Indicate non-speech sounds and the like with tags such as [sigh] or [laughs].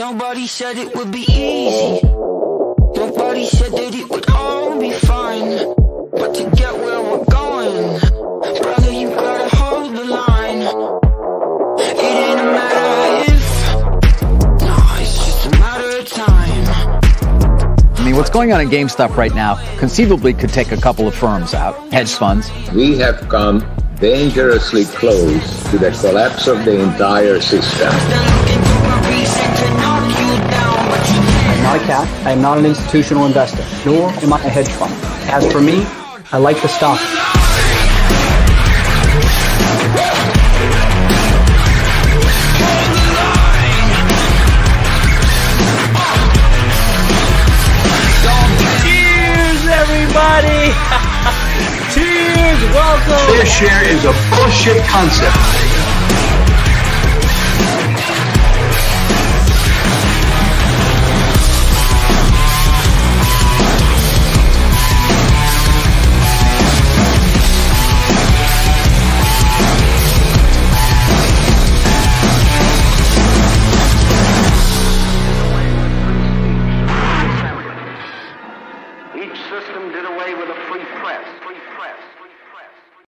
Nobody said it would be easy. Nobody said that it would all be fine. But to get where we're going, brother, you gotta hold the line. It ain't a matter if, no, it's just a matter of time. I mean, what's going on in GameStop right now conceivably could take a couple of firms out, hedge funds. We have come dangerously close to the collapse of the entire system. Not a cat. I am not an institutional investor, nor am I a hedge fund. As for me, I like the stock. Cheers, everybody! [laughs] Cheers! Welcome! Fair share is a bullshit concept.